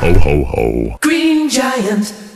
Ho, ho, ho. Green Giant.